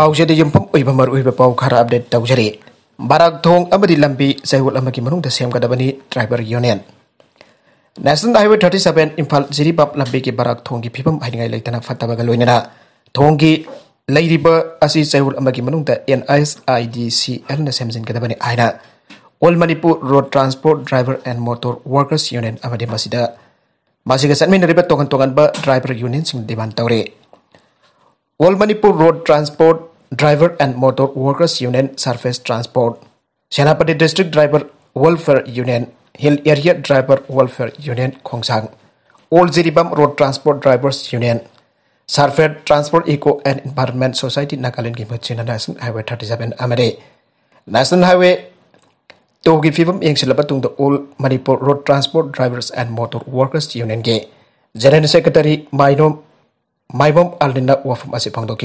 ꯄꯥꯎꯖꯦꯗ ꯌꯨꯝꯐꯝ ꯑꯣꯏꯕ ꯃꯔꯨꯑꯣꯏꯕ ꯄꯥꯎ ꯈꯔ ꯑꯞꯗꯦꯠ ꯇꯧꯖꯔꯤ ꯕꯥꯔꯥꯛ ꯊꯣꯡ ꯑꯃꯗꯤ ꯂꯝꯕꯤ ꯆꯌꯣꯜ ꯑꯃꯒꯤ ꯃꯅꯨꯡꯗ ꯁꯦꯝꯒꯗꯕꯅꯤ driver union national highway thirty seven Imphal ꯖꯤꯔꯤꯕꯥꯝ ꯂꯝꯕꯤꯒꯤ ꯕꯥꯔꯥꯛ ꯊꯣꯡꯒꯤ ꯐꯤꯕꯝ ꯍꯥꯏꯅꯤꯡꯉꯥꯏ ꯂꯩꯇꯅ ꯐꯠꯇꯕꯒ ꯂꯣꯏꯅꯅ ꯊꯣꯡꯒꯤ ꯂꯩꯔꯤꯕ ꯑꯁꯤ ꯆꯌꯣꯜ ꯑꯃꯒꯤ ꯃꯅꯨꯡꯗ ꯑꯦꯟ ꯑꯦꯁ ꯑꯥꯏ ꯗꯤ ꯁꯤ ꯑꯦꯜꯅ ꯁꯦꯝꯖꯤꯟꯒꯗꯕꯅꯤ ꯍꯥꯏꯅ ꯑꯣꯜ Manipur road transport driver N motor workers union ꯑꯃꯗꯤ ꯃꯁꯤꯗ ꯃꯁꯤꯒ ꯆꯠꯃꯤꯟꯅꯔꯤꯕ ꯇꯣꯉꯥꯟ ꯇꯣꯉꯥꯟꯕ ꯗ꯭ꯔꯥꯏꯚꯔ ꯌꯨꯅꯤꯌꯟꯁꯤꯡ ꯗꯤꯃꯥꯟ ꯇꯧꯔꯤ All Manipur Road Transport driver and motor workers union surface transport Senapati district driver welfare union hill area driver welfare union Khongsang all Jiribam road transport drivers union surface transport eco and environment society Nagaland की मचिना national highway thirty seven national highway two की फीवम यंगलब तुंग all Manipur road transport drivers and motor workers union के general secretary माइनोम माइबम अल्दिना वफम फोदों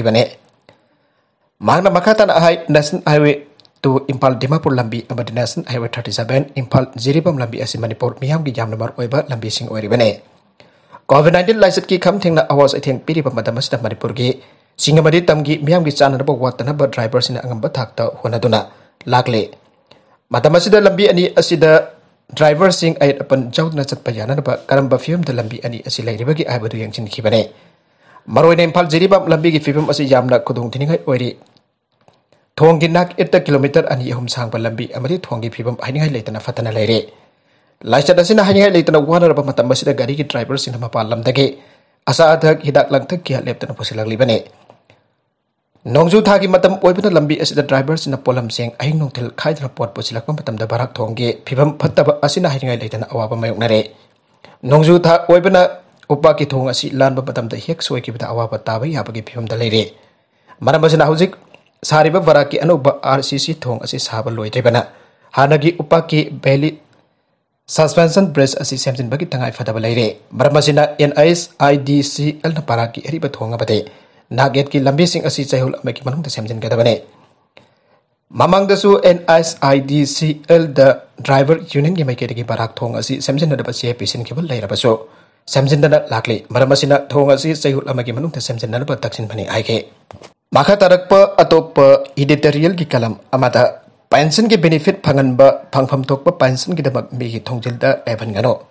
magna makata na hai national highway to impal dimapur lambi amadi national highway 37 impal jiribam lambi asi manipur miyam gi jamna mar oiba lambi sing oiri bane covid 19 laisat ki kham thingna awas i thing piri pamada masda manipur gi singamadi tamgi miyam gi chana ba watana ba driver sina angamba thakta honaduna lakle matamasida lambi ani asida driver sing ay apan jawdna chatpa yana ba karamba fium da lambi ani asi lairibagi aibadu yang chin khibane मरोने इम्फाल जीरीब लंबी की फिवम अस यामदिनी थोंग की नाक eight kilometre अनी अहम सांब लंबी थोंग की फिवम हाई लेना फतना लेरें लाइट अगर लेते वाब गारी ड्राइवर से मालदे असा अधक हिदा लंथ किहलने पुसलने नौजू था की मतबन लंबी ड्राइवर से पोलम से अं नौल खाद पोट पुसल भरा थोंग की फिवम फतब अगर लेते अवाब मयोनर नौजू था उपा की थों लाब हेक् सोबद अवाब ताब याबी फिवम लेरें मरम सारे वराग की अनौब आर सी सी थों लोद्रेबना हाना की उपा की वैली सस्पेंशन ब्रिज अमजन की तंगाई फदब लेर मरम N S I D C L पारा की अरब थोबदे ना गेट की लंबी चाहल की मनजनगदने ममद N S I D C L the driver union की मैके बराग थों सेमजनब चे लेरबू semjindana lakli. Maramasi thong asi sehul amagi manung ta semjindana pa taksin bani aike. Makha tarakpa atop editorial di kalam amata. Pension ke benefit phangan ba phangpham thokpa pension kita damak mi ki thongjil da eban gano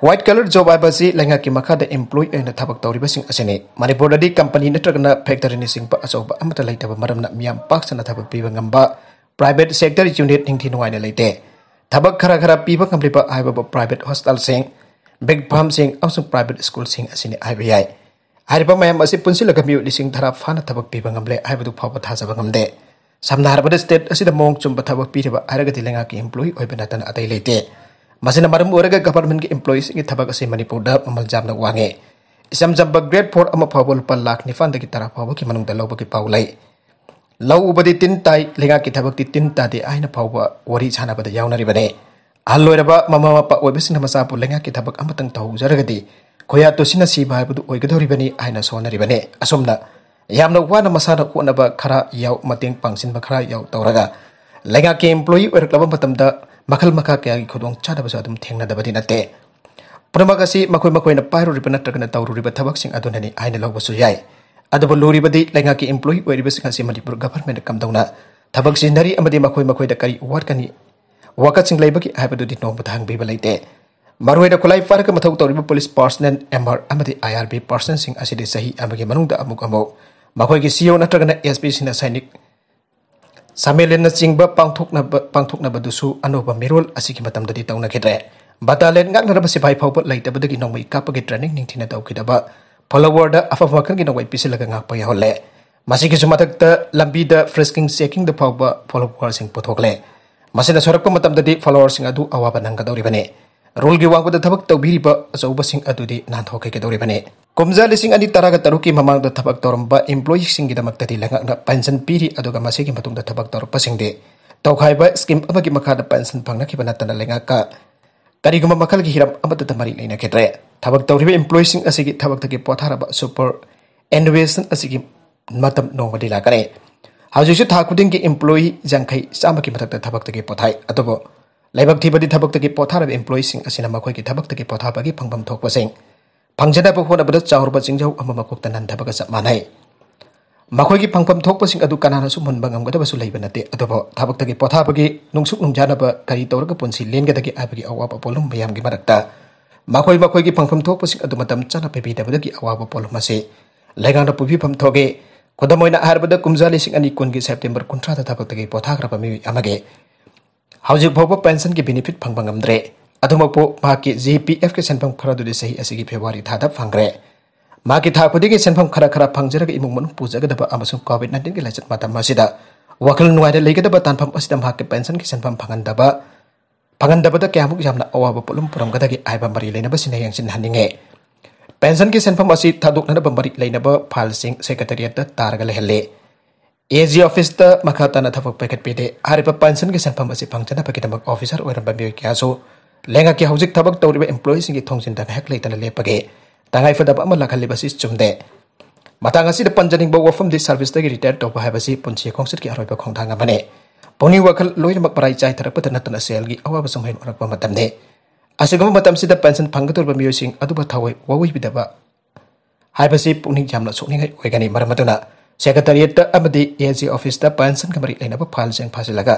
white color job abasi lenga ki makha da employee and thabak tawri basing asene. Manipur da di company ini terkena factory ni sing pa asoba amata laita ba maramna miam pak sana thabak piwa ngamba private sector unit ning thinwai na laite. Thabak khara khara piwa ngamlipa aiba private hostel sing बिग भम सिंह private school सिंह मैम लिंग धरा फान थब पीबले फाजबे सामना स्टेट अद मौ चुम थब पीब आरगे लेना की इम्प्लोई होब नईते मजिना गवर्नमेंट की इम्प्लोई की थब अ मनपुर ममल जामन वागे इसम जब ग्रेड फोर फाव लुप लाख निपान तरह फाव की मनुद्ध लौब की पाउ लौब तीन तय लेना की थब की तीन तादे आई फाव वरी सानबदे ꯑꯍꯜ ꯑꯣꯏꯔꯕ ꯃꯃꯥ ꯃꯄꯥ ꯑꯣꯏꯕꯁꯤꯡꯅ ꯃꯆꯥꯕꯨ ꯂꯩꯉꯥꯛꯀꯤ ꯊꯕꯛ ꯑꯃꯇꯪ ꯇꯧꯍꯧꯖꯔꯒꯗꯤ khoya to sina si bai bu oi gadori bani aina so nari bane asomna yamna wana masana ko na ba khara yaw mateng pangsin ba khara yaw tawraga lega ke employee wer klaba batam da makhal makha kya gi khodong chada ba sadum thengna da badi nate pramagasi makoi makoi na pairu ribana tagna tawru riba thabak sing adunani aina log ba su yai adabu lori badi lega ke employee wer riba sing manipur government kam dawna thabak sinari amadi makoi makoi da kari wat kani wakat sing laibaki haibadu di nong ba thang bi ba laite ꯃꯔꯨꯑꯣꯏꯅ ꯈꯨꯠꯂꯥꯏ ꯄꯥꯏꯔꯒ ꯃꯊꯧ ꯇꯧꯔꯤꯕ police personal Amber ꯑꯃꯗꯤ I R B ꯄꯥꯔꯁꯅꯦꯜꯁꯤꯡ ꯑꯁꯤꯗꯤ ꯆꯍꯤ ꯑꯃꯒꯤ ꯃꯅꯨꯡꯗ ꯑꯃꯨꯛ ꯑꯃꯨꯛ ꯃꯈꯣꯏꯒꯤ ꯁꯤ ꯑꯣ ꯅꯠꯇ꯭ꯔꯒꯅ ꯑꯦꯁ ꯄꯤꯁꯤꯡꯅ ꯁꯥꯏꯅꯤꯛ ꯁꯥꯃꯦꯂꯦꯟꯅꯆꯤꯡꯕ ꯄꯥꯡꯊꯣꯛꯅꯕ ꯄꯥꯡꯊꯣꯛꯅꯕꯗꯨꯁꯨ ꯑꯅꯧꯕ ꯃꯤꯔꯣꯜ ꯑꯁꯤꯒꯤ ꯃꯇꯝꯗꯗꯤ ꯇꯧꯅꯈꯤꯗ꯭ꯔꯦ ꯕꯇꯥꯂꯦꯟ ꯉꯥꯛꯅꯔꯕ ꯁꯤꯐꯥꯏ ꯐꯥꯎꯕ ꯂꯩꯇꯕꯗꯒꯤ ꯅꯣꯡꯃꯩ ꯀꯥꯞꯄꯒꯤ ꯇ꯭ꯔꯦꯅꯤꯡ ꯅꯤꯡꯊꯤꯅ ꯇꯧꯈꯤꯗꯕ ꯐꯣꯂꯣꯋꯔꯗ ꯑꯐꯕ ꯃꯈꯜꯒꯤ ꯅꯣꯡꯃꯩ ꯄꯤꯁꯤꯜꯂꯒ ꯉꯥꯛꯄ ꯌꯥꯍꯜꯂꯦ ꯃꯁꯤꯒꯤꯁꯨ ꯃꯊꯛꯇ ꯂꯝꯕꯤꯗ ꯐ꯭ꯔꯤꯁꯀꯤꯡ ꯆꯦꯀꯤꯡꯗ ꯐꯥꯎꯕ ꯐꯣꯂꯣꯋꯔꯁꯤꯡ ꯄꯨꯊꯣꯛꯂꯦ ꯃꯁꯤꯅ ꯁꯣꯔꯛꯄ ꯃꯇꯝꯗꯗꯤ ꯐꯣꯂꯣꯋꯔꯁꯤꯡ ꯑꯗꯨ ꯑꯋꯥꯕ ꯅꯪꯒꯗꯧꯔꯤꯕꯅꯤ ꯔꯨꯜꯒꯤ ꯋꯥꯡꯕꯗ ꯊꯕꯛ ꯇꯧꯕꯤꯔꯤꯕ ꯑꯆꯧꯕꯁꯤꯡ ꯑꯗꯨꯗꯤ ꯅꯥꯟꯊꯣꯛꯈꯤꯒꯗꯧꯔꯤꯕꯅꯤ ꯀꯨꯝꯖꯥ ꯂꯤꯁꯤꯡ ꯑꯅꯤ ꯇꯔꯥꯒ ꯇꯔꯨꯛꯀꯤ ꯃꯃꯥꯡꯗ ꯊꯕꯛ ꯇꯧꯔꯝꯕ ꯏꯝꯄ꯭ꯂꯣꯌꯤꯁꯤꯡꯒꯤꯗꯃꯛꯇꯗꯤ ꯂꯩꯉꯥꯛꯅ ꯄꯦꯟꯁꯟ ꯄꯤꯔꯤ ꯑꯗꯨꯒ ꯃꯁꯤꯒꯤ ꯃꯇꯨꯡꯗ ꯊꯕꯛ ꯇꯧꯔꯛꯄꯁꯤꯡꯗꯤ ꯇꯧꯈꯥꯏꯕ ꯁ꯭ꯀꯤꯝ ꯑꯃꯒꯤ ꯃꯈꯥꯗ ꯄꯦꯟꯁꯟ ꯐꯪꯅꯈꯤꯕ ꯅꯠꯇꯅ ꯂꯩꯉꯥꯛꯀ ꯀꯔꯤꯒꯨꯝꯕ ꯃꯈꯜꯒꯤ ꯍꯤꯔꯝ ꯑꯃꯠꯇꯗ ꯃꯔꯤ ꯂꯩꯅꯈꯤꯗ꯭ꯔꯦ ꯊꯕꯛ ꯇꯧꯔꯤꯕ ꯏꯝꯄ꯭ꯂꯣꯌꯤꯁꯤꯡ ꯑꯁꯤꯒꯤ ꯊꯕꯛꯇꯒꯤ ꯄꯣꯊꯥꯔꯕ ꯁꯨꯄꯔ ꯑꯦꯅꯨꯋꯦꯁꯟ ꯑꯁꯤꯒꯤ ꯃꯇꯝ ꯅꯣꯡꯃꯗꯤ ꯂꯥꯛꯀꯅꯤ ꯍꯧꯖꯤꯛꯁꯨ ꯊꯥ ꯈꯨꯗꯤꯡꯒꯤ ꯏꯝꯄ꯭ꯂꯣꯌꯤ ꯌꯥꯡꯈꯩ ꯆꯥꯝꯃꯒꯤ ꯃꯊꯛꯇ ꯊꯕꯛꯇꯒꯤ ꯄꯣꯊꯥꯏ ꯑꯗꯨꯕꯨ ꯂꯥꯏꯕꯛ ꯊꯤꯕꯗꯤ ꯊꯕꯛꯇꯒꯤ ꯄꯣꯊꯥꯔꯕ ꯏꯝꯄ꯭ꯂꯣꯌꯤꯁꯤꯡ ꯑꯁꯤꯅ ꯃꯈꯣꯏꯒꯤ ꯊꯕꯛꯇꯒꯤ ꯄꯣꯊꯥꯕꯒꯤ ꯐꯪꯐꯝ ꯊꯣꯛꯄꯁꯤꯡ ꯐꯪꯖꯅꯕ ꯍꯣꯠꯅꯕꯗ ꯆꯥꯎꯔꯕ ꯆꯤꯡꯖꯧ ꯑꯃ ꯃꯀꯣꯛꯇ ꯅꯟꯊꯕꯒ ꯆꯞ ꯃꯥꯟꯅꯩ ꯃꯈꯣꯏꯒꯤ ꯐꯪꯐꯝ ꯊꯣꯛꯄꯁꯤꯡ ꯑꯗꯨ ꯀꯅꯥꯅꯁꯨ ꯃꯨꯟꯕ ꯉꯝꯒꯗꯕꯁꯨ ꯂꯩꯕ ꯅꯠꯇꯦ ꯑꯗꯨꯕꯨ ꯊꯕꯛꯇꯒꯤ ꯄꯣꯊꯥꯕꯒꯤ ꯅꯨꯡꯁꯨꯛ ꯅꯨꯡꯖꯥꯅꯕ ꯀꯔꯤ ꯇꯧꯔꯒ ꯄꯨꯟꯁꯤ ꯂꯦꯟꯒꯗꯒꯦ ꯍꯥꯏꯕꯒꯤ ꯑꯋꯥꯕ ꯄꯣꯠꯂꯨꯝ ꯃꯌꯥꯝꯒꯤ ꯃꯔꯛꯇ ꯃꯈꯣꯏ ꯃꯈꯣꯏꯒꯤ ꯐꯪꯐꯝ ꯊꯣꯛꯄꯁꯤꯡ ꯑꯗꯨ ꯃꯇꯝ ꯆꯥꯅ ꯄꯤꯕꯤꯗꯕꯗꯒꯤ ꯑꯋꯥꯕ ꯄꯣꯠꯂꯨꯝ ꯑꯁꯤ ꯂꯩꯉꯥꯛꯅ ꯄꯨꯕꯤꯐꯝ ꯊꯣꯛꯏ Koda moina harbada kumza lising ani kun gi September kuntra ta tapak tagi potha krapa mi amage. Haujik bhobo pension ki benefit pang bangam dre. Adumapo ma ki JPF ke senpam khara du sahi asigi February tha da phangre. Ma ki tha khudi ki khara khara phangjira ki imung manung puja ga da amasung COVID 19 ki lachat mata masida. Wakil nuai da lege da ba asida ma ki pension ki senphang phangan da. Phangan da jamna awa ba pulum puram ga da aiba mari lena ba sinayang sin haninge. ओइरबा मियोय क्यासो लेंगा की हौजिक थबक तौरिबा एम्प्लॉयी सिंगी थोंजिन दा हेक लेतना लेपगे तंगाई फदब अमा लखलिबसी चुमदे matang asi da panjaning ba wafam di service da retire to ba habasi punchi khongsit ki aroi ba khongthang amane poni wakal loina mak parai chai tharak pa natana sel gi awa ba samhain orak ba matam ne asigam matam sida pension phangatur ba miyo sing adu ba thawai wawi bidaba haibasi puning jamna sokning hai oigani maramatuna ꯁꯦꯀ꯭ꯔꯦꯇꯔꯤꯌꯦꯠꯇ ꯑꯃꯗꯤ ꯑꯦꯖꯤ ꯑꯣꯐꯤꯁꯇ ꯄꯦꯟꯁꯟꯒ ꯃꯔꯤ ꯂꯩꯅꯕ ꯐꯥꯏꯜꯁꯤꯡ ꯐꯥꯖꯤꯜꯂꯒ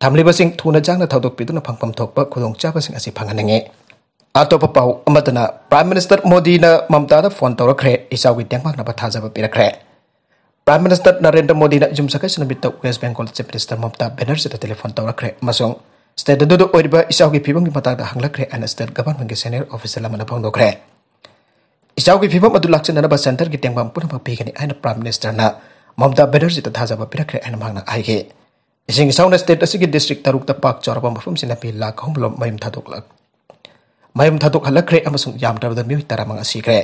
ꯊꯝꯂꯤꯕꯁꯤꯡ ꯊꯨꯅ ꯆꯥꯡꯅ ꯊꯧꯗꯣꯛꯄꯤꯗꯨꯅ ꯐꯪꯐꯝ ꯊꯣꯛꯄ ꯈꯨꯗꯣꯡꯆꯥꯕꯁꯤꯡ ꯑꯁꯤ ꯐꯪꯍꯟꯅꯤꯡꯉꯤ ꯑꯇꯣꯞꯄ ꯄꯥꯎ ꯑꯃꯗꯅ ꯄ꯭ꯔꯥꯏꯝ ꯃꯤꯅꯤꯁꯇꯔ ꯃꯣꯗꯤꯅ ꯃꯃꯇꯥꯗ ꯐꯣꯟ ꯇꯧꯔꯛꯈ꯭ꯔꯦ ꯏꯆꯥꯎꯒꯤ ꯇꯦꯡꯕꯥꯛꯅꯕ ꯊꯥꯖꯕ ꯄꯤꯔꯛꯈ꯭ꯔꯦ ꯄ꯭ꯔꯥꯏꯝ ꯃꯤꯅꯤꯁꯇꯔ ꯅꯔꯦꯟꯗ꯭ꯔ ꯃꯣꯗꯤꯅ ꯌꯨꯝꯁꯀꯩꯁ ꯅꯨꯃꯤꯠꯇ ꯋꯦꯁ ꯕꯦꯡꯒꯣꯜ ꯆꯤꯐ ꯃꯤꯅꯤꯁꯇꯔ ꯃꯃꯇꯥ ꯕꯦꯅꯔꯖꯤꯗ ꯇꯦꯂꯤꯐꯣꯟ ꯇꯧꯔꯛꯈ꯭ꯔꯦ ꯑꯃꯁꯨꯡ ꯁ꯭ꯇꯦꯠ ꯑꯗꯨꯗ ꯑꯣꯏꯔꯤꯕ ꯏꯆꯥꯎꯒꯤ ꯐꯤꯕꯝꯒꯤ ꯃꯇꯥꯡꯗ ꯍꯪꯂꯛꯈ꯭ꯔꯦ ꯍꯥꯏꯅ ꯁ꯭ꯇꯦꯠ ꯒꯚꯔꯟꯃꯦꯟꯠꯀꯤ ꯁꯦꯅꯤꯌꯔ ꯑꯣꯐꯤꯁꯔ ꯑꯃꯅ ꯐꯣꯡꯗꯣꯛꯈ꯭ꯔꯦ ꯏꯆꯥꯎꯒꯤ ꯐꯤꯕꯝ ꯑꯗꯨ ꯂꯥꯛꯆꯅꯅꯕ ꯁꯦꯟꯇꯔꯒꯤ ꯇꯦꯡꯕꯥꯡ ꯄꯨꯝꯅꯃꯛ ꯄꯤꯒꯅꯤ ꯍꯥꯏꯅ ꯄ꯭ꯔꯥꯏꯝ ꯃꯤꯅꯤꯁꯇꯔꯅ ꯃꯃꯇꯥ ꯕꯦꯅꯔꯖꯤꯗ ꯊꯥꯖꯕ ꯄꯤꯔꯛꯈ꯭ꯔꯦ ꯍꯥꯏꯅ ꯃꯍꯥꯛꯅ ꯍꯥꯏꯈꯤ ꯏꯁꯤꯡ ꯏꯆꯥꯎꯅ ꯁ꯭ꯇꯦꯠ ꯑꯁꯤꯒꯤ ꯗꯤꯁꯇ꯭ꯔꯤꯛ ꯇꯔꯨꯛꯇ ꯄꯥꯛ ꯆꯥꯎꯔꯕ ꯃꯐꯝꯁꯤꯡ ꯅꯥꯄꯤ ꯂꯥꯈ ꯑꯍꯨꯝꯂꯣꯝ ꯃꯌꯨꯝ ꯊꯥꯗꯣꯛꯂꯛ ꯃꯌꯨꯝ ꯊꯥꯗꯣꯛꯍꯜꯂꯛꯈ꯭ꯔꯦ ꯑꯃꯁꯨꯡ ꯌꯥꯝꯗ꯭ꯔꯕꯗ ꯃꯤꯑꯣꯏ ꯇꯔꯥꯃꯉꯥ ꯁꯤꯈ꯭ꯔꯦ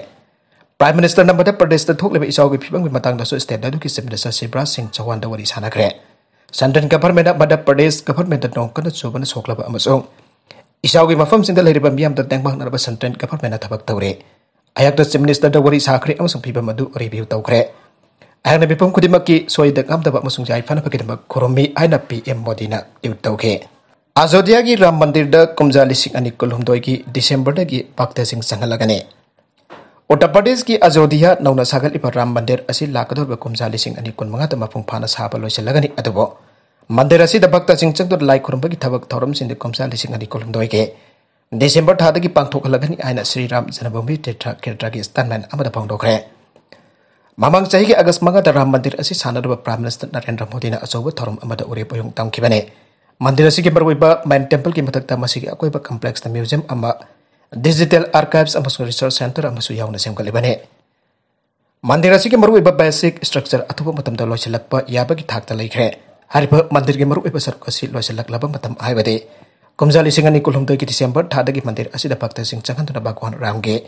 ꯄ꯭ꯔꯥꯏꯝ ꯃꯤꯅꯤꯁꯇꯔꯅ ꯃꯙ꯭ꯌ ꯄ꯭ꯔꯗꯦꯁꯇ ꯊꯣꯛꯂꯤꯕ ꯏꯆꯥꯎꯒꯤ ꯐꯤꯕꯝꯒꯤ ꯃꯇꯥꯡꯗꯁꯨ ꯁ꯭ꯇꯦꯠ ꯑꯗꯨꯒꯤ ꯆꯤꯐ ꯃꯤꯅꯤꯁꯇꯔ ꯁꯤꯕ꯭ꯔꯥꯖ ꯁꯤꯡ ꯆꯧꯍꯥꯟꯗ ꯋꯥꯔꯤ ꯁꯥꯟꯅꯈ꯭ꯔꯦ ꯁꯦꯟꯇ꯭ꯔꯦꯜ ꯒꯚꯔꯟꯃꯦꯟꯠꯅ ꯃꯙ꯭ꯌ ꯄ꯭ꯔꯗꯦꯁ ꯒꯚꯔꯟꯃꯦꯟꯠꯇ ꯅꯣꯡ ꯀꯟꯅ ꯆꯨꯕꯅ ꯁꯣꯛꯂꯕ ꯑꯃꯁꯨꯡ ꯏꯆꯥꯎꯒꯤ ꯃꯐꯝꯁꯤꯡꯗ ꯂꯩꯔꯤꯕ ꯃꯤꯌꯥꯝꯗ ꯇꯦꯡꯕꯥꯡꯅꯔꯕ ꯁꯦꯟꯇ꯭ꯔꯦꯜ ꯒꯚꯔꯟꯃꯦꯟꯠꯅ ꯊꯕꯛ ꯇꯧꯔꯤ ꯑꯩꯍꯥꯛꯅ ꯆꯤꯐ ꯃꯤꯅꯤꯁꯇꯔꯗ ꯋꯥꯔꯤ ꯁꯥꯈ꯭ꯔꯦ ꯑꯃꯁꯨꯡ ꯐꯤꯕꯝ ꯑꯗꯨ ꯔꯤꯚꯤꯌꯨ ꯇꯧꯈ꯭ꯔꯦ ꯑꯩꯍꯥꯛꯅ ꯃꯤꯄꯨꯝ ꯈꯨꯗꯤꯡꯃꯛꯀꯤ ꯁꯣꯏꯗ ꯉꯥꯝꯗꯕ ꯑꯃꯁꯨꯡ ꯌꯥꯏꯐꯅꯕꯒꯤꯗꯃꯛ ꯈꯨꯔꯨꯝꯃꯤ ꯍꯥꯏꯅ ꯄꯤ ꯑꯦꯝ ꯃꯣꯗꯤꯅ ꯇ꯭ꯋꯤꯠ ꯇꯧꯈꯤ ꯑꯖꯣꯙ꯭ꯌꯥꯒꯤ ꯔꯥꯝ ꯃꯟꯗꯤꯔꯗ ꯀꯨꯝꯖꯥ ꯂꯤꯁꯤꯡ ꯑꯅꯤ ꯀꯨꯟꯍꯨꯝꯗꯣꯏꯒꯤ ꯗꯤꯁꯦꯝꯕꯔꯗꯒꯤ ꯚꯛꯇꯁꯤꯡ ꯆꯪꯍꯜꯂꯒꯅꯤ उत्तर प्रदेश की अयोध्या नौना सागलिब राम मंदिर असी लाकदोर कुमजा लिसिंग अनि कुनमंगा त मफुंग फाना साबा लोइसलगनी अदुबो मंदिर भक्त सिंह चंद लाइ खुरब की थबक थोरम सिंह कमसा लिंग कुलमदे दिसंबर था पांथोखलगनी आयन श्रीराम जन्मभूमि तीर्थ केन्द्र की स्थान फोंदे ममंग चाही अगस्त मंगद राम मंदिर सानब प्राइम मिनिस्टर नरेंद्र मोदी ने अचौब थोरम उरेप उयू तमखने मंदिर की मरब मैन टेंपल की मधक् अकोब complex museum digital archives research centre सेमगलने मंदिर की मरब बेसिक स्ट्रक्चर अथब लोसलप याब की लोसल्प लेखें basic structure athuba matam da loisilakpa yabagi thakta laikre hariba mandir ke maru iba saruk asi loisilak laba matam aibade kumjali singani kulhum ki december thadagi mandir asi da pakta sing changan tuna bagwan ramge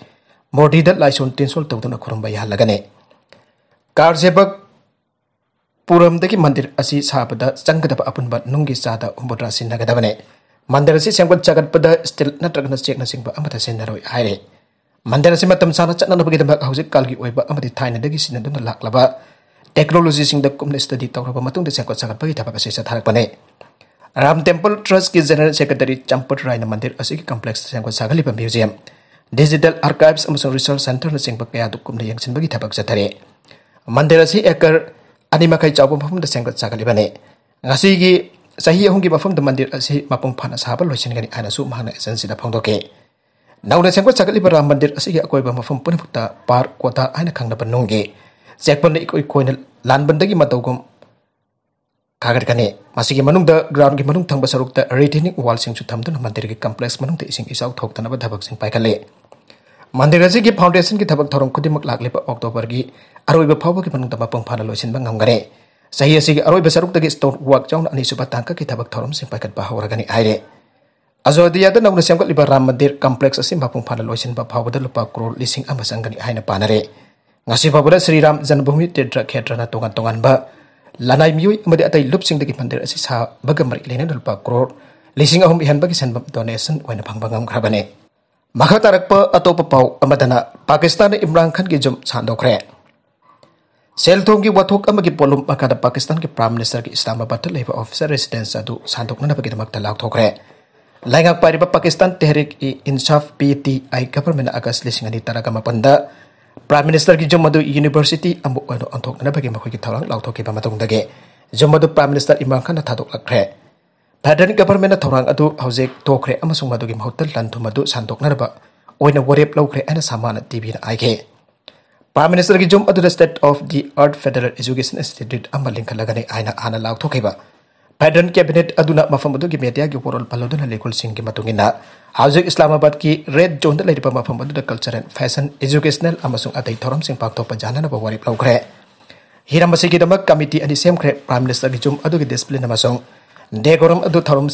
modi da laison tinsol tawduna khurumba yahalagane कारसेबक पुरमदगी मंदिर असी साबदा चंगदब अपुनबा नुंगी चादा उम्बुद्रा सिनगदबने मंदिर से सेमगत जगतपद स्टिल नत्रगन चेकना सिंबा अमथा सेनरoi हाइरे मंदिर से मतम साना चटनबगीदमक हौजिक कालगी ओइबा अमदि थाइनदगी सिनदुना लाक्लबा technology sing the kumne study tok ra pamatung de sekot sakat pagi thapa kase sathar pane ram temple trust ki general secretary champot rai na mandir asiki complex sekot sakali pam museum. Digital archives am so resource center la sing pakya du yang sin bagi thapa kase thare mandir asih ekar anima kai chaw pam pam de sekot sakali pane ngasi gi sahi ahung gi pam de mandir asih mapung panas sahab lo sin gani ana su mahna essence da phong doke. Nau na sengkot sakit liba ram mandir asi gi akoi bama phong punafuta par kuota aina kang na. ꯆꯦꯛꯄꯟꯅ ꯏꯀꯣꯏ ꯀꯣꯏꯅ ꯂꯥꯟꯕꯟꯗꯒꯤ ꯃꯇꯧꯒꯨꯝ ꯈꯥꯒꯠꯀꯅꯤ ꯃꯁꯤꯒꯤ ꯃꯅꯨꯡꯗ ꯒ꯭ꯔꯥꯎꯟꯒꯤ ꯃꯅꯨꯡ ꯊꯪꯕ ꯁꯔꯨꯛꯇ ꯔꯤꯇꯦꯅꯤꯡ ꯋꯥꯜꯁꯤꯡꯁꯨ ꯊꯝꯗꯨꯅ ꯃꯟꯗꯤꯔꯒꯤ ꯀꯝꯄ꯭ꯂꯦꯛꯁ ꯃꯅꯨꯡꯗ ꯏꯁꯤꯡ ꯏꯆꯥꯎ ꯊꯣꯛꯇꯅꯕ ꯊꯕꯛꯁꯤꯡ ꯄꯥꯏꯈꯠꯂꯤ ꯃꯟꯗꯤꯔ ꯑꯁꯤꯒꯤ ꯐꯥꯎꯟꯗꯦꯁꯟꯒꯤ ꯊꯕꯛ ꯊꯧꯔꯝ ꯈꯨꯗꯤꯡꯃꯛ ꯂꯥꯛꯂꯤꯕ ꯑꯣꯛꯇꯣꯕꯔꯒꯤ ꯑꯔꯣꯏꯕ ꯐꯥꯎꯕꯒꯤ ꯃꯅꯨꯡꯗ ꯃꯄꯨꯡ ꯐꯥꯅ ꯂꯣꯏꯁꯤꯟꯕ ꯉꯝꯒꯅꯤ ꯆꯍꯤ ꯑꯁꯤꯒꯤ ꯑꯔꯣꯏꯕ ꯁꯔꯨꯛꯇꯒꯤ ꯁ꯭ꯇꯣꯟ ꯋꯥꯛ ꯆꯥꯎꯅ ꯑꯅꯤꯁꯨꯕ ꯇꯥꯡꯀꯛꯀꯤ ꯊꯕꯛ ꯊꯧꯔꯝꯁꯤꯡ ꯄꯥꯏꯈꯠꯄ ꯍꯧꯔꯒꯅꯤ ꯍꯥꯏꯔꯦ ꯑꯖꯣꯗꯤꯌꯥꯗ ꯅꯧꯅ ꯁꯦꯝꯒꯠꯂꯤꯕ ꯔꯥꯝ ꯃꯟꯗꯤꯔ ꯀꯝꯄ꯭ꯂꯦꯛꯁ ꯑꯁꯤ ꯃꯄꯨꯡ ꯐꯥꯅ ꯂꯣꯏꯁꯤꯟꯕ ꯐꯥꯎꯕꯗ ꯂꯨꯄꯥ ꯀ꯭ꯔꯣꯔ ꯂꯤꯁꯤꯡ ꯑꯃ ꯆꯪꯒꯅꯤ ꯍꯥꯏꯅ ꯄꯥꯅꯔꯦ ngasih pabuda Sri Ram Janmabhoomi Tirtha Khetra na tongan tongan ba. Lanai miui amadi atai lup sing dagi mandir asi bagaimana bagamari lena dalpa kror. Lising ahum ihan bagi sanbam donation wana bang bangam krabane maka tarak pa atau pepau amadana Pakistan Imran Khan ki jom sandokre sel thong ki wathok amagi polum maka da Pakistan ki Prime Minister ki Islamabad labor officer residence adu sandokna bagi damak talak thokre Langak pariba Pakistan Tehrik i Insaf PTI government agas lisingan di taragama panda. Prime minister की जम university अंथोंगे मखी थौर लाथोगे जम prime minister Imran Khan थाद्रे federal government थौर तोखे महुत लन थूम वरेप वरेब लौरे सामान टीवी आगे प्राइम मिनिस्टर की जम state of the art federal education institute लिंखलगने आना हाँ लाथोगे बाइडन कैबिनेट मौम पोल पलोदना हजिक इस्लामाबाद की रेड जोन मौम कल्चर एंड फ़ैशन एजुकेशनल अदई थोर से पाथप जानन वरीब लौरे हिराम की कमीटी अभी सेमें प्राइम मिनिस्टर की जूम अगस्प्लीन नेगोरम थोम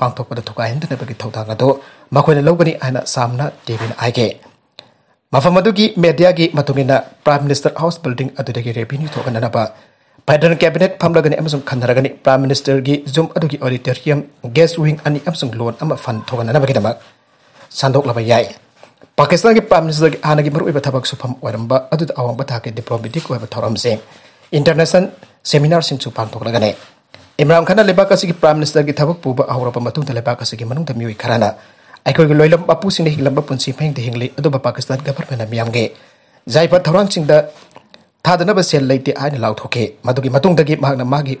पाथपाइन लौनी सामना टेबी आगे मौम की मेडिया की प्राइम मिनिस्टर हाउस बिल्डिंग रेबीनी थोड़ना Padan cabinet pamlagani amasung khanaragani prime minister gi zoom adugi auditorium guest wing ani amasung loan ama fund thogana na bagidama. Sandok laba yai. Pakistan gi prime minister gi hanagi maru iba thabak sufam waramba adu awang batha ke diplomatic wa thoram sing international seminar sing chu pang thoglagane. Imran Khan leba kasi gi prime minister gi thabak puba awra pa matung leba kasi gi manung damiwi kharana. Aikoi gi loilam bapu sing hi lamba punsi pheng de hingli adu Pakistan government na miyam ge. Zaipa thorang sing da थादनब सेल लेते आइन लाउथोके मदुगी मतुंगदगी मागना मागी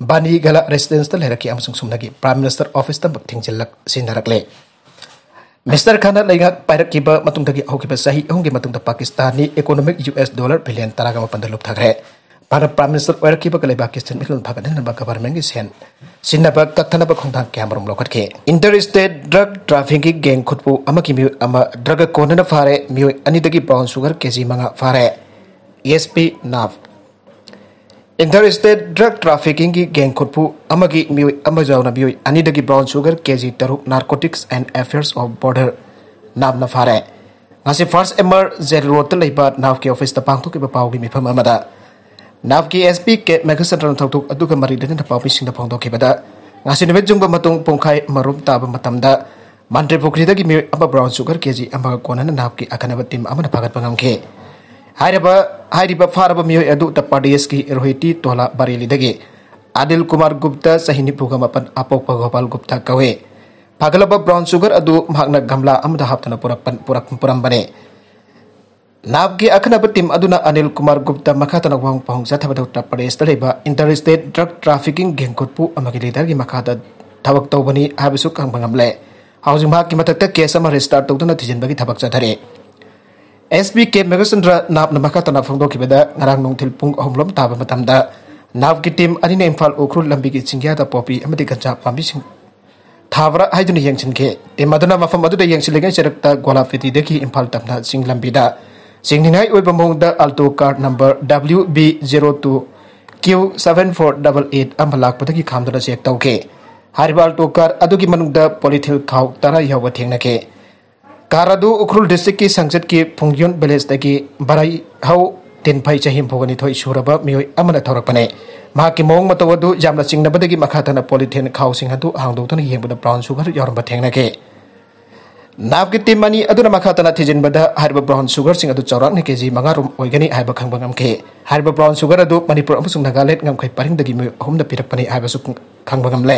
बानी गला रेसिडेंस त लेरकी अमसुंग सुमनगी प्राइम मिनिस्टर ऑफिस त थिंगजिलक सिनरकले मिस्टर खाना लेगा पायरकीब मतुंगदगी हौकिब सही अहुंगी मतुंगद Pakistani economic US dollar billion तरागा मपंद लुप थगरे भारत प्राइम मिनिस्टर ओरकीब गले पाकिस्तान मिखल भागदन बा गवर्नमेंट की सेन सिनब कक्थनब खोंथां कैमरम लोखटके inter state drug trafficking gang खुदपु अमकी म्यू अमा ड्रग कोनन फारे म्यू एसपी नाव इंटर स्टेट ड्रग ट्राफिकिंग की गैंग खुटपू अमगी ब्राउन सुगर के जी तरुक narcotics and affairs of border नाव न फारे. हासी फ़र्स्ट एमर, जेल रोड तो लेब नाव के ऑफ़िस पाथ की पाव की मीफम नाव की एस पी के मेघ सत्र मरी पापीद फोदी जुबंग पोखा मरूम, ताब मंत्री पोखरीद की ब्राउन सुगर के जी कौन नाव की अखनब टीम फागत गमें फाब मई प्रदेश की रोहिटी टोला बरेली आदिल कुमार गुप्ता सही निफुग मपन अपोप गोपाल गुप्ता कौए फागल ब्राउन सुगर गमला हापन पुरबने नाब की अखनब टीम अनिल कुमार गुप्ता मखातन वह पहुंग जथब Uttar Pradesh inter state drug trafficking गेंगकुटपू लीडर की मखा थबक तौबनी है हाउसिंग की मथक् केस रजिस्टार तौदना थीजिन की थबक चाधरें SBK Megachandra nap na makatana phangdo khibeda ngarang nongthil pung ahumlom taba matamda nap ki team ani na Imphal Ukhru lambi ki chingya da popi amadi ganja pambi sing thabra haidun yengchin ke te madana mafam adu da yengchile ngai charakta golafiti deki Imphal tamna sing lambi da sing ningai oi bamong da alto car number WB02 Q7488 amhalak pataki khamdana check tauke haribal to car adu ki manung da polythil khaw tara yawa thengna ke कारदु Ukhrul district की संसद की पुंगयुन विलेज की बराई हौ तीन फै चाहिम भोगनी थोई सूरब मियोय अमन थौरपने ꯃꯍꯥꯛꯀꯤ ꯃꯑꯣꯡ ꯃꯇꯧ ꯑꯗꯨ ꯌꯥꯝꯅ ꯆꯤꯡꯅꯕꯗꯒꯤ ꯃꯈꯥ ꯄꯣꯂꯤꯊꯤꯟ ꯈꯥꯎꯁꯤꯡ ꯑꯗꯨ ꯍꯥꯡꯗꯣꯛꯇꯨꯅ ꯌꯦꯡꯕꯗ ꯕ꯭ꯔꯥꯎꯟ ꯁꯨꯒꯔ ꯌꯥꯎꯔꯝꯕ ꯊꯦꯡꯅꯈꯤ ꯅꯥꯞꯀꯤ ꯇꯤꯝ ꯑꯅꯤ ꯑꯗꯨꯅ ꯃꯈꯥ ꯇꯥꯅ ꯊꯤꯖꯤꯟꯕꯗ ꯍꯥꯏꯔꯤꯕ ꯕ꯭ꯔꯥꯎꯟ ꯁꯨꯒꯔꯁꯤꯡ ꯑꯗꯨ ꯆꯥꯎꯔꯥꯛꯅ ꯀꯦꯖꯤ ꯃꯉꯥꯔꯣꯝ ꯑꯣꯏꯒꯅꯤ ꯍꯥꯏꯕ ꯈꯪꯕ ꯉꯝꯈꯤ ꯍꯥꯏꯔꯤꯕ ꯕ꯭ꯔꯥꯎꯟ ꯁꯨꯒꯔ ꯑꯗꯨ ꯃꯅꯤꯄꯨꯔ ꯑꯃꯁꯨꯡ ꯅꯥꯒꯥꯂꯦꯟ ꯉꯝꯈꯩ ꯄꯔꯤꯡꯗꯒꯤ ꯃꯤꯑꯣꯏ ꯑꯍꯨꯝꯅ ꯄꯤꯔꯛꯄꯅꯤ ꯍꯥꯏꯕꯁꯨ ꯈꯪꯕ ꯉꯝꯂꯦ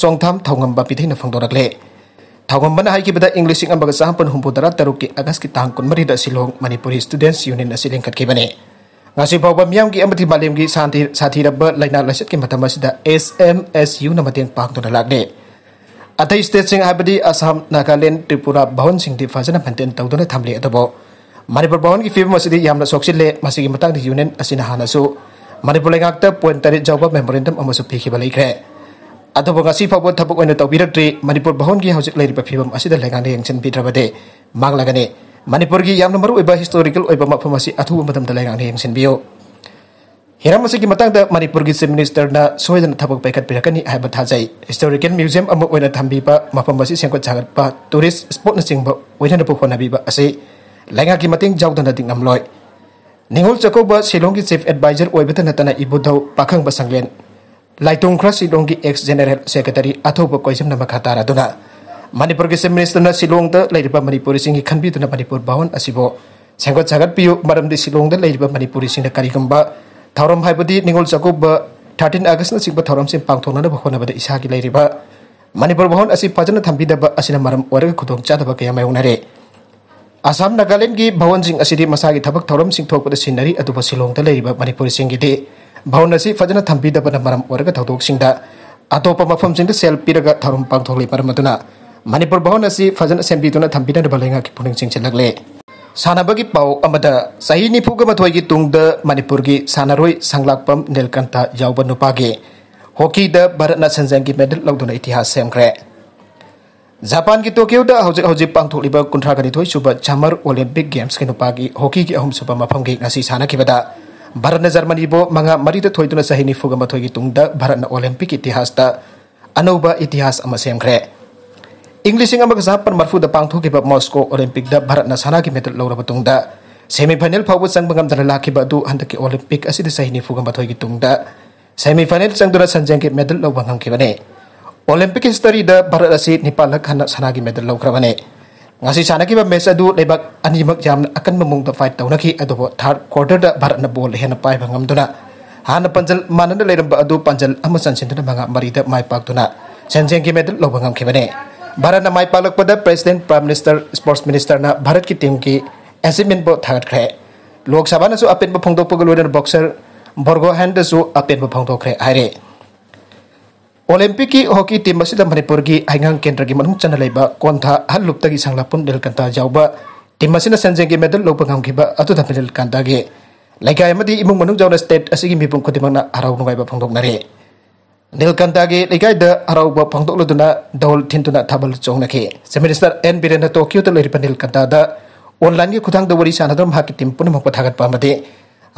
Silongi Manipur Bhavan legak na miyang chang dabati mut lagani SMSU Manipur legak na Silong da leiriba Manipur Bhavan Rajbari asi athu matam da miyang chang dabati mang khragani ai na Silong Manipuri Students Union SMSU ke president Songtam songtham thongam ba pithina phangdorak le. Thongam bana hai ki bada english ing ambaga sampun humpu dara taruk ki agas ki tang kun mari da silong manipuri students union asiling kat ꯑꯗꯨꯕꯨ ꯉꯁꯤ ꯐꯥꯎꯕ ꯊꯕꯛ ꯑꯣꯏꯅ ꯇꯧꯕꯤꯔꯛꯇ꯭ꯔꯤ ꯃꯅꯤꯄꯨꯔ ꯚꯥꯎꯟꯒꯤ ꯍꯧꯖꯤꯛ ꯂꯩꯔꯤꯕ ꯐꯤꯕꯝ ꯑꯁꯤꯗ ꯂꯩꯉꯥꯛꯅ ꯌꯦꯡꯁꯤꯟꯕꯤꯗ꯭ꯔꯕꯗꯤ ꯃꯥꯡꯂꯒꯅꯤ ꯃꯅꯤꯄꯨꯔꯒꯤ ꯌꯥꯝꯅ ꯃꯔꯨꯑꯣꯏꯕ ꯍꯤꯁꯇꯣꯔꯤꯀꯦꯜ ꯑꯣꯏꯕ ꯃꯐꯝ ꯑꯁꯤ ꯑꯊꯨꯕ ꯃꯇꯝꯗ ꯂꯩꯉꯥꯛꯅ ꯌꯦꯡꯁꯤꯟꯕꯤꯌꯨ ꯍꯤꯔꯝ ꯑꯁꯤꯒꯤ ꯃꯇꯥꯡꯗ ꯃꯅꯤꯄꯨꯔꯒꯤ ꯆꯤꯐ ꯃꯤꯅꯤꯁꯇꯔꯅ ꯁꯣꯏꯗꯅ ꯊꯕꯛ ꯄꯥꯏꯈꯠꯄꯤꯔꯛꯀꯅꯤ ꯍꯥꯏꯕ ꯊꯥꯖꯩ ꯍꯤꯁꯇꯣꯔꯤꯀꯦꯜ ꯃ꯭ꯌꯨꯖꯤꯌꯝ ꯑꯃ ꯑꯣꯏꯅ ꯊꯝꯕꯤꯕ ꯃꯐꯝ ꯑꯁꯤ ꯁꯦꯝꯒꯠ ꯁꯥꯒꯠꯄ ꯇꯨꯔꯤꯁ ꯁ꯭ꯄꯣꯠꯅꯆꯤꯡꯕ ꯑꯣꯏꯅꯅꯕ ꯍꯣꯠꯅꯕꯤꯕ ꯑꯁꯤ ꯂꯩꯉꯥꯛꯀꯤ ꯃꯇꯦꯡ ꯌꯥꯎꯗꯅꯗꯤ ꯉꯝꯂꯣꯏ ꯅꯤꯉꯣꯜ ꯆꯥꯛꯀꯧꯕ ꯁꯤꯂꯣꯡꯒꯤ ꯆꯤꯐ ꯑꯦꯗꯚꯥꯏꯖꯔ ꯑꯣꯏꯕꯇ ꯅꯠꯇꯅ ꯏꯕꯨꯙꯧ ꯄꯥꯈꯪꯕ ꯁꯪꯂꯦꯟ ꯂꯥꯏꯇꯣꯡꯈ꯭ꯔ ꯁꯤꯂꯣꯡꯒꯤ ꯑꯦꯛꯁ ꯖꯦꯅꯔꯦꯜ ꯁꯦꯀ꯭ꯔꯦꯇꯔꯤ ꯑꯊꯧꯕ ꯀꯣꯏꯁꯝꯅ ꯃꯈꯥ ꯇꯥꯔꯗꯨꯅ ꯃꯅꯤꯄꯨꯔꯒꯤ ꯆꯤꯐ ꯃꯤꯅꯤꯁꯇꯔꯅ ꯁꯤꯂꯣꯡꯗ ꯂꯩꯔꯤꯕ ꯃꯅꯤꯄꯨꯔꯤꯁꯤꯡꯒꯤ ꯈꯟꯕꯤꯗꯨꯅ ꯃꯅꯤꯄꯨꯔ ꯚꯥꯋꯟ ꯑꯁꯤꯕꯨ ꯁꯦꯝꯒꯠ ꯁꯥꯒꯠꯄꯤꯌꯨ ꯃꯔꯝꯗꯤ ꯁꯤꯂꯣꯡꯗ ꯂꯩꯔꯤꯕ ꯃꯅꯤꯄꯨꯔꯤꯁꯤꯡꯅ ꯀꯔꯤꯒꯨꯝꯕ ꯊꯧꯔꯝ ꯍꯥꯏꯕꯗꯤ ꯅꯤꯉꯣꯜ ꯆꯥꯛꯀꯧꯕ ꯊꯥꯔꯇꯤꯟ ꯑꯥꯒꯁꯅꯆꯤꯡꯕ ꯊꯧꯔꯝꯁꯤꯡ ꯄꯥꯡꯊꯣꯛꯅꯅꯕ ꯍꯣꯠꯅꯕꯗ ꯏꯁꯥꯒꯤ ꯂꯩꯔꯤꯕ ꯃꯅꯤꯄꯨꯔ ꯚꯥꯋꯟ ꯑꯁꯤ ꯐꯖꯅ ꯊꯝꯕꯤꯗꯕ ꯑꯁꯤꯅ ꯃꯔꯝ ꯑꯣꯏꯔꯒ ꯈꯨꯗꯣꯡꯆꯥꯗꯕ ꯀꯌꯥ ꯃꯥꯌꯣꯛꯅꯔꯦ ꯑꯁꯥꯝ ꯅꯥꯒꯥꯂꯦꯟꯒꯤ ꯚꯋꯟꯁꯤꯡ ꯑꯁꯤꯗꯤ ꯃꯁꯥꯒꯤ ꯊꯕꯛ ꯊꯧꯔꯝꯁꯤꯡ ꯊꯣꯛꯄꯗ ꯁꯤꯟꯅꯔꯤ ꯑꯗꯨꯕꯨ ꯁꯤꯂꯣꯡꯗ ꯂꯩꯔꯤꯕ ꯃꯅꯤꯄꯨꯔꯤꯁꯤꯡꯒꯤꯗꯤ bahunasi fajana thambi da pada maram warga thaduk singda atau pemafam singda sel piraga tharum pang thokli pada matuna manipur bahunasi fajana sembi tuna thambi da balenga ki puning sing chelak le sana bagi pau amada sahi ni puga matwai ki tung manipur gi sana roy sanglak pam nelkanta jauban nupage hoki da barat na senzang ki medal lauduna itihas sem kre Japan ki Tokyo da hauji hauji pang thuk liba kontrakan itu thoi chamar olympic games ki nupagi hoki ki ahum suba mafam nasi sana ki मफम की ngasi सानखिबदा भारत जर्मनी बो मंगा मरी थोइदुना सही निफुग मथोई की तुंगद भारत ओलंपिक इतिहास अनौब इतिहास अमा सेमख्रे इंग्लिशिंग अमग जापान मरफुद पांथोकिब मॉस्को ओलंपिक द भारत साना की मेडल लौरब तुंगद सेमीफाइनल फाउब चंगबंगम दन लाखिब अदु हंदकी ओलंपिक असिद सही निफुग मथोई की तुंगद सेमीफाइनल चंगदुना संजंग की मेडल लौबंगम किबने ओलंपिक हिस्टरी द भारत असी निपाल खन सनागी मेडल लौख्रबने ngasi sana ki ba match adu lebak ani mak jam akan memung ta fight tawna ki adu third quarter da barat na he hena pai bangam duna han panjal mananda leram ba adu panjal amasan sindana banga mari da mai pak duna senjeng ki medal lo bangam ki bane bharat na mai palak pada president prime minister sports minister na bharat ki team ki achievement bo thagat khre lok sabha na su apen ba phongdok pa boxer borgo hand su apen ba phongdok khre haire Olimpiki hoki tim masih Manipur gi aingang kendra gi manung chana leba kontha halup tagi sang lapun del kanta jauba tim masih sanjeng gi medal lo pangam gi ba atu da medal kanta gi. Laika emadi imung manung jauna state asigi mipung khodimang na arau nungai ba phangdok nare nil kanta gi laika da arau ba phangdok lo duna dol thin tuna thabal chong na ke. N. Biren tokyo to leri panil kanta da. Online gi khudang da wari sana dum hak tim pun mong pathagat pa mate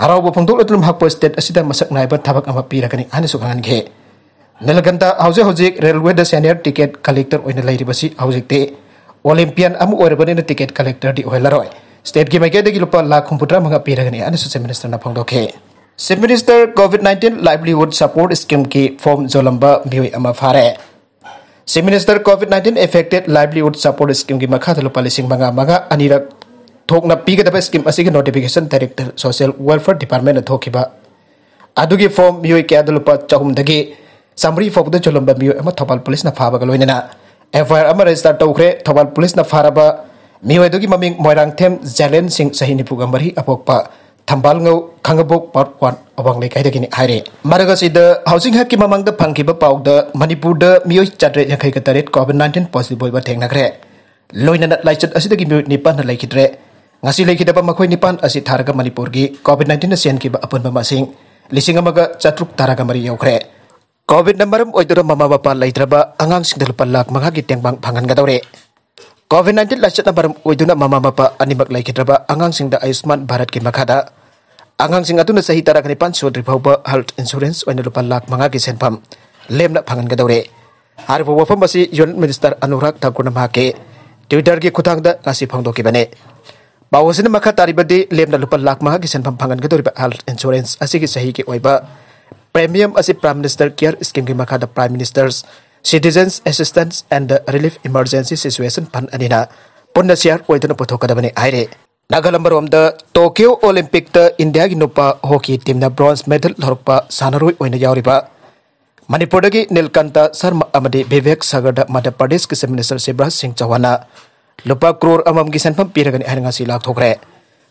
arau ba phangdok lo dum hak po state asida masak nai ba thabak ama pira kani ani su ge. हानि सुगांगे नीलकंठ हौजे हौजिक railway senior ticket collector हौजिकते Olympian ticket collector होलरोय स्टेट की मैकेदी लुप लाख हुफुद्रा मंगा पीरगनी चीफ मिनिस्टर फोंदोखे chief minister COVID nineteen livelihood support scheme की फॉर्म जोलंब मियोय फारे chief minister COVID nineteen affected livelihood support scheme की मखा लुप लिंग मंगा मंगा अनिरक थोकना पीगदब स्कीम असि notification director social welfare department थोखिबा अदुगी फॉर्म मियोय क्या लुप चहुमदगी samri fokda cholomba miyo ama thopal police na phaba galoi na FIR ama register tawkhre thopal police na faraba miyo dogi maming moirang them jalen sing sahini pugamari apokpa thambal ngau khangabok part 1 obang le kai dagini haire. Maraga sida housing hak ki mamang da phangki ba pauk da manipur da miyo chatre yakhai ka taret covid 19 positive boy ba thengna kre. Loina na laichat asida ki miyo nipan na laikidre ngasi laikidaba makhoi nipan asi tharaga manipur gi covid 19 na sen ki ba apun ba masing lising amaga chatruk taraga mari yaukre COVID na maram oidura mama bapa laidraba angang sing dalpa lak mga giteng bang pangan gadawre. COVID-19 lasat na maram oiduna mama bapa animak laikidraba angang sing da Ayushman Bharat ki makada. Angang sing atuna sahi tara kanipan so dripauba health insurance oina lupa lak mga gisenpam lem na pangan gadawre. Hari po wafam basi Unit Minister Anurag Thakur namake Twitter ki khutang da ngasi phangdo ki bane. Bawasin makha taribadi lem na lupa lak mga gisenpam pangan gadawre health insurance Premium as a Prime Minister Care Scheme ki makada Prime Minister's Citizens Assistance and the Relief Emergency Situation Fund anina punna share oiduna puthokadabani aire Nagalambaromda Tokyo Olympic ta India gi nupa hockey team na bronze medal lorpa sanaroi oina yauriba Manipurdagi Nilkanta Sarma amadi Vivek Sagarda Madhya Pradesh ki Minister Shivraj Singh Chauhana lupa crore amam gi sanpam piragani airanga silak thokre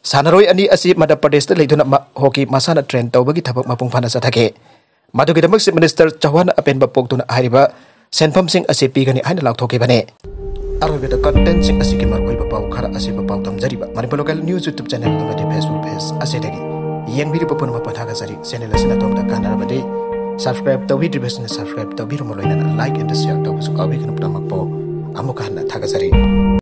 sanaroi ani asi Madhya Pradesh ta leiduna hockey masana train tawbagi thabak mapung phana sathake ꯃꯗꯨꯒꯤꯗꯃꯛ chief minister ꯆꯧꯍꯥꯟ ꯑꯄꯦꯟꯕ ꯄꯣꯛꯇꯨꯅ ꯍꯥꯏꯔꯤꯕ ꯁꯦꯟꯐꯝꯁꯤꯡ ꯑꯁꯤ ꯄꯤꯒꯅꯤ ꯍꯥꯏꯅ ꯂꯥꯎꯊꯣꯛꯈꯤꯕꯅꯤ ꯑꯔꯣꯏꯕꯗ ꯀꯟꯇꯦꯟꯁꯤꯡ ꯑꯁꯤꯒꯤ ꯃꯔꯨꯑꯣꯏꯕ ꯄꯥꯎ ꯈꯔ ꯑꯁꯤꯕ ꯄꯥꯎ ꯇꯝꯖꯔꯤꯕ Manipur local news YouTube channel ꯑꯃꯗꯤ ꯐꯦꯁꯕꯨꯛ ꯄꯦꯖ ꯑꯁꯤꯗꯒꯤ ꯌꯦꯡꯕꯤꯔꯤꯕ ꯄꯨꯝꯅꯃꯛ ꯄꯊꯥꯒꯖꯔꯤ ꯆꯦꯅꯦꯜ ꯑꯁꯤꯅ ꯑꯗꯣꯝꯗ ꯀꯥꯟꯅꯔꯕꯗꯤ ꯁꯕꯁꯀ꯭ꯔꯥꯏꯕ ꯇꯧꯕꯤꯗ꯭ꯔꯤꯕꯁꯤꯅ ꯁꯕꯁꯀ꯭ꯔꯥꯏꯕ ꯇꯧꯕꯤꯔꯝꯕ ꯂꯣꯏꯅꯅ ꯂꯥꯏꯛ ꯑꯦꯟꯗ ꯁꯤꯌꯔ ꯇꯧꯕꯁꯨ ꯀꯥꯎꯕꯤꯒꯅꯨ ꯄꯨꯝꯅꯃꯛꯄꯨ ꯑꯃꯨꯛꯀ ꯍꯟꯅ ꯊꯥꯒꯠꯆꯔꯤ